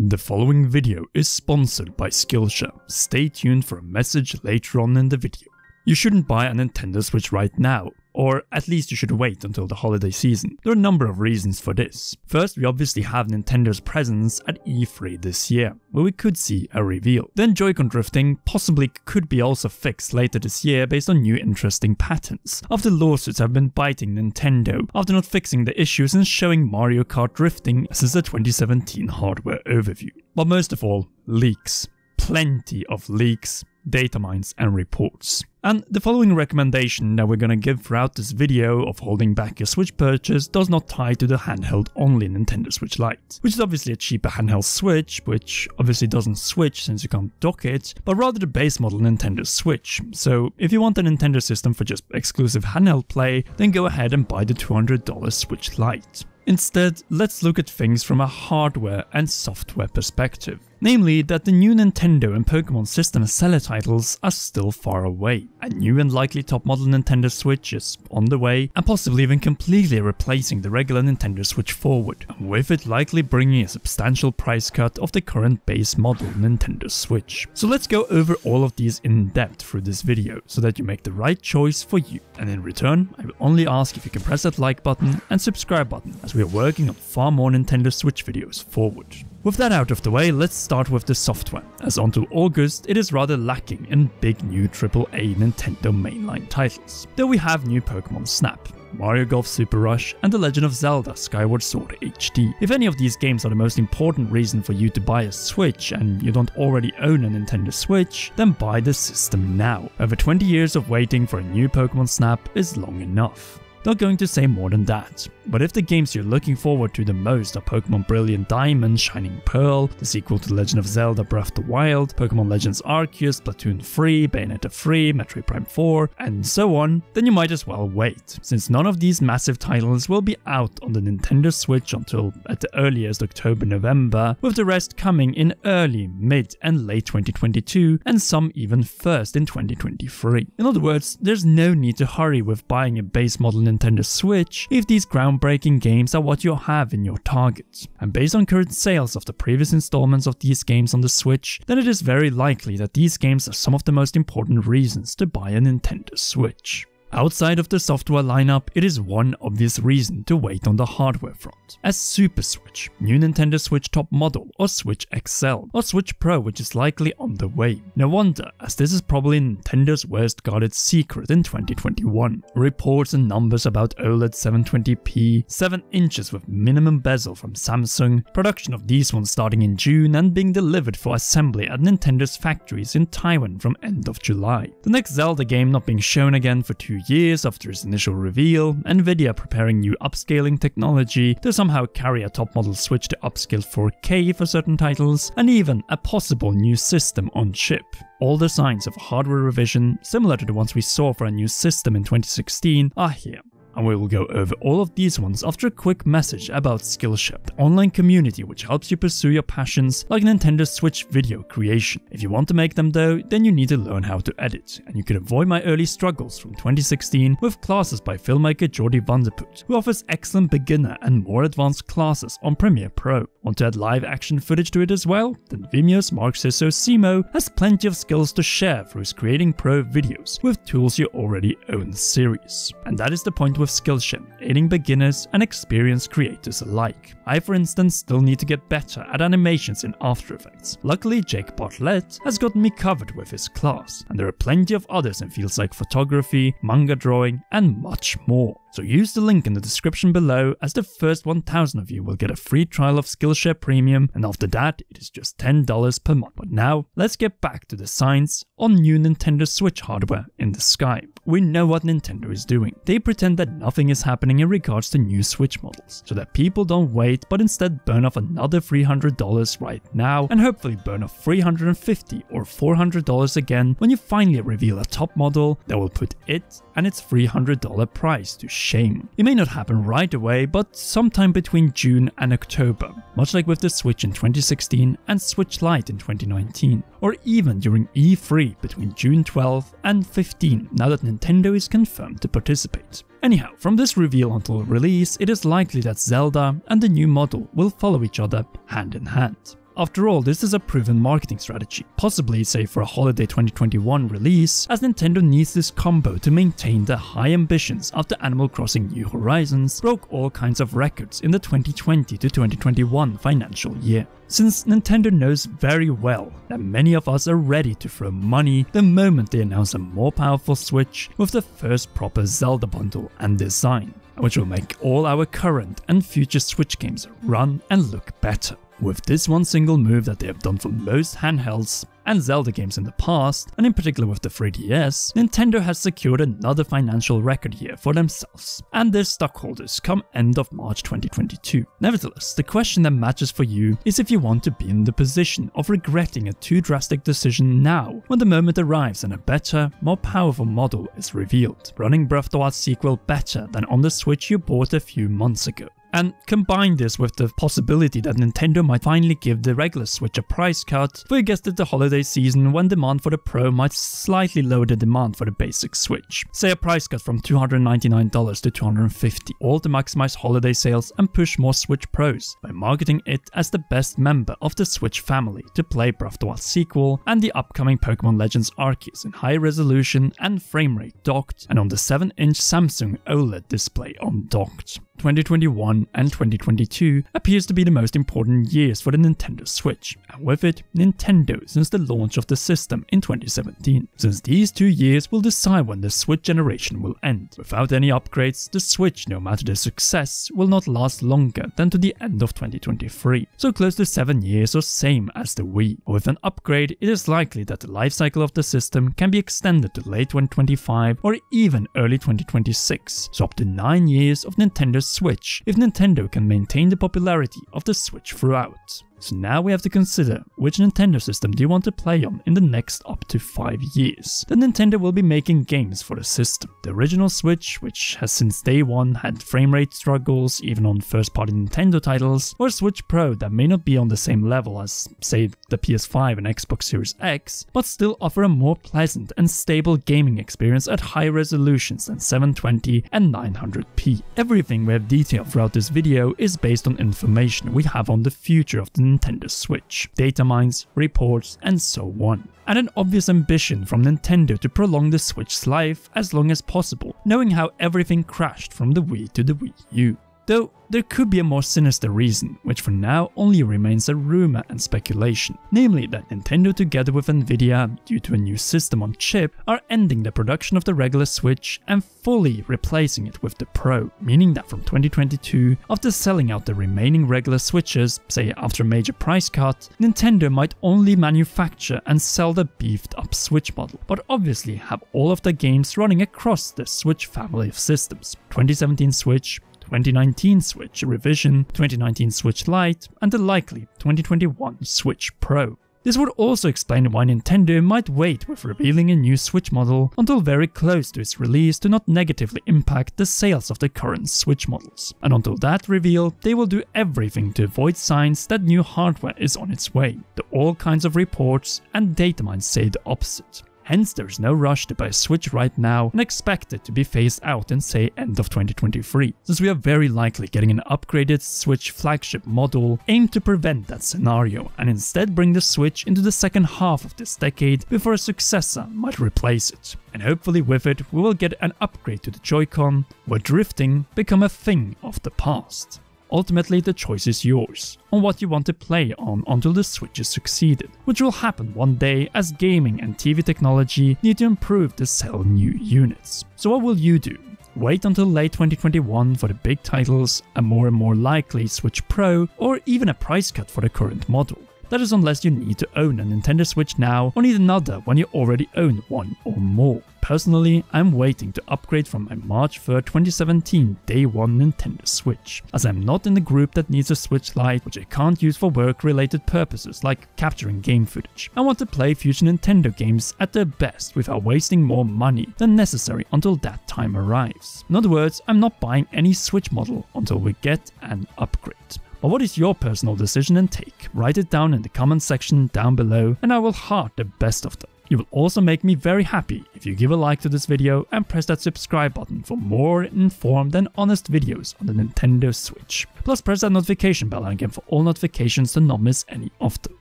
The following video is sponsored by Skillshare. Stay tuned for a message later on in the video. You shouldn't buy a Nintendo Switch right now, or at least you should wait until the holiday season. There are a number of reasons for this. First, we obviously have Nintendo's presence at E3 this year, where we could see a reveal. Then Joy-Con drifting possibly could be also fixed later this year based on new interesting patterns, after lawsuits have been biting Nintendo after not fixing the issues and showing Mario Kart drifting since the 2017 hardware overview. But most of all, leaks. Plenty of leaks data mines, and reports. And the following recommendation that we're gonna give throughout this video of holding back your Switch purchase does not tie to the handheld only Nintendo Switch Lite, which is obviously a cheaper handheld Switch, which obviously doesn't switch since you can't dock it, but rather the base model Nintendo Switch. So if you want a Nintendo system for just exclusive handheld play, then go ahead and buy the $200 Switch Lite. Instead, let's look at things from a hardware and software perspective. Namely, that the new Nintendo and Pokemon system seller titles are still far away. A new and likely top model Nintendo Switch is on the way, and possibly even completely replacing the regular Nintendo Switch forward, with it likely bringing a substantial price cut of the current base model Nintendo Switch. So let's go over all of these in depth through this video, so that you make the right choice for you. And in return, I will only ask if you can press that like button and subscribe button, as we are working on far more Nintendo Switch videos forward. With that out of the way, let's start with the software, as until August it is rather lacking in big new AAA Nintendo mainline titles. Though we have new Pokemon Snap, Mario Golf Super Rush, and The Legend of Zelda Skyward Sword HD. If any of these games are the most important reason for you to buy a Switch and you don't already own a Nintendo Switch, then buy the system now. Over 20 years of waiting for a new Pokemon Snap is long enough. Not going to say more than that. But if the games you're looking forward to the most are Pokemon Brilliant Diamond, Shining Pearl, the sequel to Legend of Zelda Breath of the Wild, Pokemon Legends Arceus, Splatoon 3, Bayonetta 3, Metroid Prime 4, and so on, then you might as well wait, since none of these massive titles will be out on the Nintendo Switch until at the earliest October-November, with the rest coming in early, mid, and late 2022, and some even first in 2023. In other words, there's no need to hurry with buying a base model Nintendo Switch if these groundbreaking games are what you have in your targets. And based on current sales of the previous installments of these games on the Switch, then it is very likely that these games are some of the most important reasons to buy a Nintendo Switch. Outside of the software lineup, it is one obvious reason to wait on the hardware front, as Super Switch, new Nintendo Switch top model, or Switch XL, or Switch Pro which is likely on the way. No wonder, as this is probably Nintendo's worst guarded secret in 2021. Reports and numbers about OLED 720p, 7 inches with minimum bezel from Samsung, production of these ones starting in June and being delivered for assembly at Nintendo's factories in Taiwan from end of July. The next Zelda game not being shown again for two years after its initial reveal, Nvidia preparing new upscaling technology to somehow carry a top model Switch to upscale 4K for certain titles, and even a possible new system on chip. All the signs of hardware revision, similar to the ones we saw for a new system in 2016, are here and we will go over all of these ones after a quick message about Skillshare, the online community which helps you pursue your passions like Nintendo Switch video creation. If you want to make them though, then you need to learn how to edit, and you can avoid my early struggles from 2016 with classes by filmmaker Jordy Vandeput, who offers excellent beginner and more advanced classes on Premiere Pro. Want to add live action footage to it as well? Then Vimeo's Mark Ciso Simo has plenty of skills to share through his Creating Pro videos with tools you already own series. And that is the point with with Skillshare, aiding beginners and experienced creators alike. I, for instance, still need to get better at animations in After Effects. Luckily, Jake Bartlett has gotten me covered with his class, and there are plenty of others in fields like photography, manga drawing, and much more. So use the link in the description below as the first 1000 of you will get a free trial of Skillshare Premium and after that it is just $10 per month. But now let's get back to the science on new Nintendo Switch hardware in the sky. We know what Nintendo is doing. They pretend that nothing is happening in regards to new Switch models so that people don't wait but instead burn off another $300 right now and hopefully burn off $350 or $400 again when you finally reveal a top model that will put it and its $300 price to shame. It may not happen right away, but sometime between June and October, much like with the Switch in 2016 and Switch Lite in 2019, or even during E3 between June 12 and 15 now that Nintendo is confirmed to participate. Anyhow, from this reveal until release, it is likely that Zelda and the new model will follow each other hand in hand. After all, this is a proven marketing strategy, possibly say for a holiday 2021 release, as Nintendo needs this combo to maintain their high ambitions after Animal Crossing New Horizons broke all kinds of records in the 2020 to 2021 financial year. Since Nintendo knows very well that many of us are ready to throw money the moment they announce a more powerful Switch with the first proper Zelda bundle and design, which will make all our current and future Switch games run and look better. With this one single move that they have done for most handhelds and Zelda games in the past, and in particular with the 3DS, Nintendo has secured another financial record here for themselves and their stockholders come end of March 2022. Nevertheless, the question that matters for you is if you want to be in the position of regretting a too drastic decision now, when the moment arrives and a better, more powerful model is revealed, running Breath of the Wild sequel better than on the Switch you bought a few months ago. And combine this with the possibility that Nintendo might finally give the regular Switch a price cut you guessed it the holiday season when demand for the Pro might slightly lower the demand for the basic Switch. Say a price cut from $299 to $250, all to maximize holiday sales and push more Switch Pros by marketing it as the best member of the Switch family to play Breath of the Wild sequel and the upcoming Pokemon Legends Arceus in high resolution and frame rate docked and on the 7-inch Samsung OLED display undocked. 2021 and 2022 appears to be the most important years for the Nintendo Switch, and with it, Nintendo since the launch of the system in 2017. Since these two years will decide when the Switch generation will end. Without any upgrades, the Switch, no matter the success, will not last longer than to the end of 2023, so close to 7 years or same as the Wii. With an upgrade, it is likely that the life cycle of the system can be extended to late 2025 or even early 2026, so up to 9 years of Nintendo's Switch if Nintendo can maintain the popularity of the Switch throughout. So now we have to consider which Nintendo system do you want to play on in the next up to 5 years. The Nintendo will be making games for the system. The original Switch, which has since day one had frame rate struggles even on first party Nintendo titles, or Switch Pro that may not be on the same level as, say, the PS5 and Xbox Series X, but still offer a more pleasant and stable gaming experience at high resolutions than 720 and 900p. Everything we have detailed throughout this video is based on information we have on the future of the Nintendo Switch, data mines, reports, and so on. And an obvious ambition from Nintendo to prolong the Switch's life as long as possible, knowing how everything crashed from the Wii to the Wii U. Though there could be a more sinister reason, which for now only remains a rumor and speculation, namely that Nintendo together with Nvidia, due to a new system on chip, are ending the production of the regular Switch and fully replacing it with the Pro, meaning that from 2022, after selling out the remaining regular Switches, say after a major price cut, Nintendo might only manufacture and sell the beefed up Switch model, but obviously have all of the games running across the Switch family of systems. 2017 Switch, 2019 Switch Revision, 2019 Switch Lite, and the likely 2021 Switch Pro. This would also explain why Nintendo might wait with revealing a new Switch model until very close to its release to not negatively impact the sales of the current Switch models. And until that reveal, they will do everything to avoid signs that new hardware is on its way, though all kinds of reports and data mines say the opposite. Hence, there's no rush to buy a Switch right now and expect it to be phased out in say end of 2023, since we are very likely getting an upgraded Switch flagship model aimed to prevent that scenario and instead bring the Switch into the second half of this decade before a successor might replace it. And hopefully with it, we will get an upgrade to the Joy-Con, where drifting become a thing of the past. Ultimately, the choice is yours on what you want to play on until the Switch is succeeded, which will happen one day as gaming and TV technology need to improve to sell new units. So what will you do? Wait until late 2021 for the big titles, a more and more likely Switch Pro, or even a price cut for the current model. That is unless you need to own a Nintendo Switch now or need another when you already own one or more. Personally, I'm waiting to upgrade from my March 3rd 2017 day 1 Nintendo Switch, as I'm not in the group that needs a Switch Lite which I can't use for work related purposes like capturing game footage. I want to play future Nintendo games at their best without wasting more money than necessary until that time arrives. In other words, I'm not buying any Switch model until we get an upgrade. But what is your personal decision and take? Write it down in the comment section down below and I will heart the best of them. You will also make me very happy if you give a like to this video and press that subscribe button for more informed and honest videos on the Nintendo Switch. Plus press that notification bell again for all notifications to not miss any of them.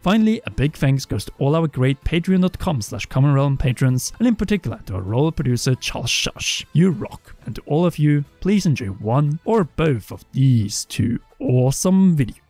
Finally, a big thanks goes to all our great patreon.com slash common realm patrons and in particular to our role producer Charles Shush. You rock. And to all of you, please enjoy one or both of these two awesome videos.